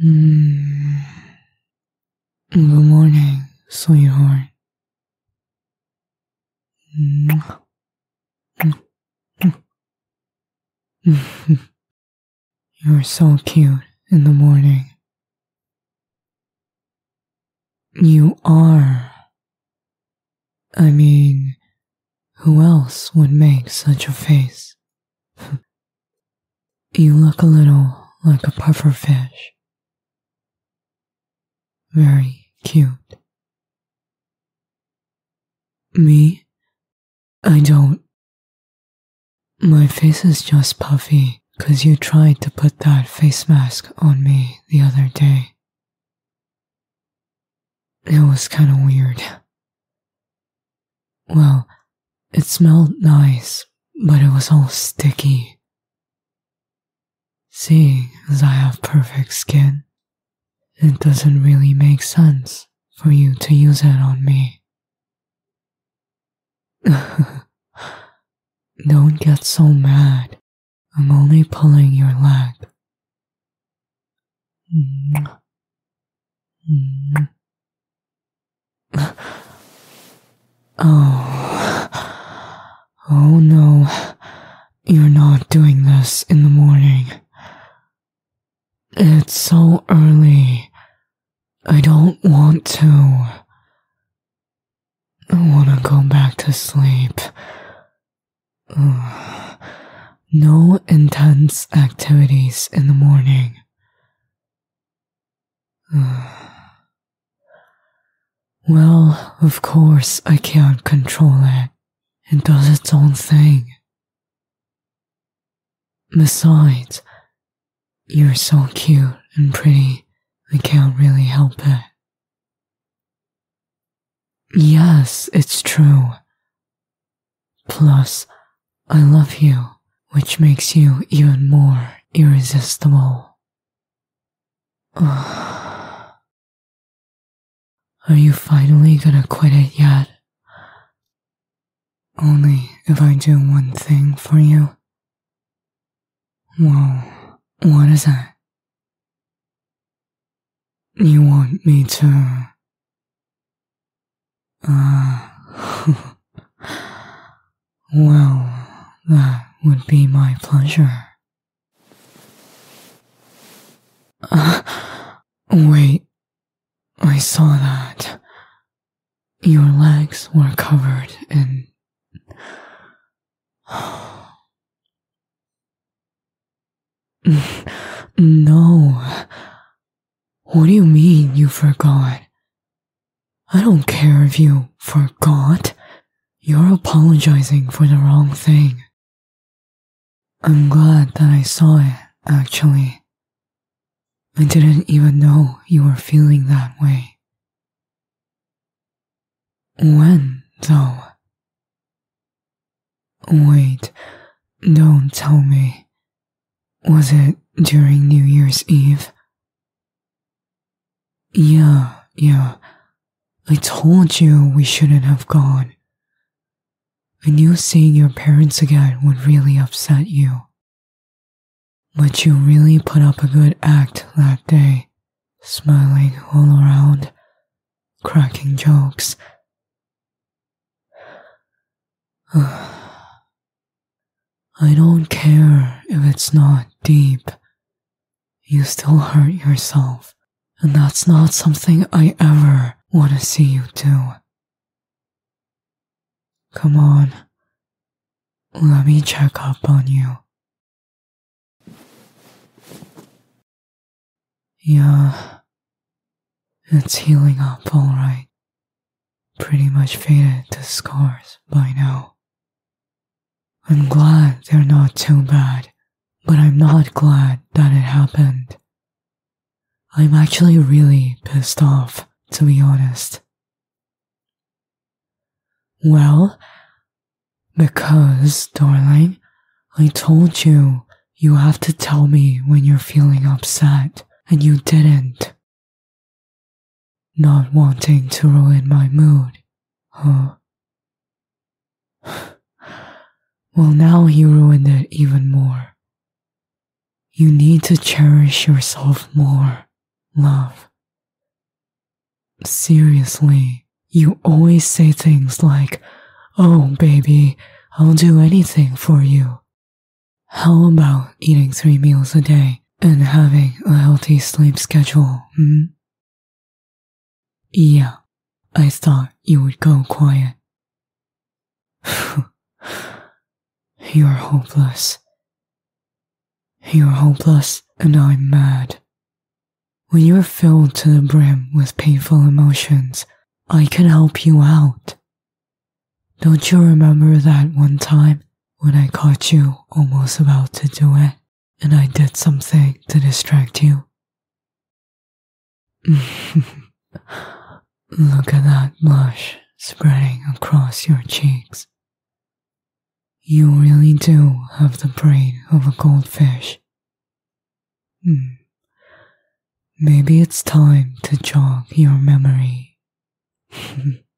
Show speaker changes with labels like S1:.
S1: Mm. Good morning, sweetheart. You're so cute in the morning. You are. I mean, who else would make such a face? you look a little like a puffer fish. Very cute. Me? I don't. My face is just puffy because you tried to put that face mask on me the other day. It was kind of weird. Well, it smelled nice, but it was all sticky. Seeing as I have perfect skin, it doesn't really make sense for you to use it on me. Don't get so mad. I'm only pulling your leg. Oh. Oh no. You're not doing this in the morning. It's so early. I don't want to. I want to go back to sleep. No intense activities in the morning. Well, of course, I can't control it. It does its own thing. Besides, you're so cute and pretty, I can't really help it. Yes, it's true. Plus, I love you, which makes you even more irresistible. Are you finally gonna quit it yet? Only if I do one thing for you. Well, what is that? You want me to. Uh. well, that would be my pleasure. Uh, wait, I saw that. Your legs were covered in. Mm, no. What do you mean you forgot? I don't care if you forgot. You're apologizing for the wrong thing. I'm glad that I saw it, actually. I didn't even know you were feeling that way. When, though? Wait, don't tell me. Was it during New Year's Eve? Yeah, yeah. I told you we shouldn't have gone. I knew seeing your parents again would really upset you. But you really put up a good act that day, smiling all around, cracking jokes. I don't care if it's not deep. You still hurt yourself, and that's not something I ever want to see you do. Come on. Let me check up on you. Yeah, it's healing up alright. Pretty much faded to scars by now. I'm glad they're not too bad, but I'm not glad that it happened. I'm actually really pissed off, to be honest. Well, because, darling, I told you you have to tell me when you're feeling upset, and you didn't. Not wanting to ruin my mood, huh? Well, now you ruined it even more. You need to cherish yourself more love. Seriously, you always say things like, Oh, baby, I'll do anything for you. How about eating three meals a day and having a healthy sleep schedule, hmm? Yeah, I thought you would go quiet. You're hopeless. You're hopeless and I'm mad. When you're filled to the brim with painful emotions, I can help you out. Don't you remember that one time when I caught you almost about to do it and I did something to distract you? Look at that blush spreading across your cheeks. You really do have the brain of a goldfish. Hmm. Maybe it's time to jog your memory.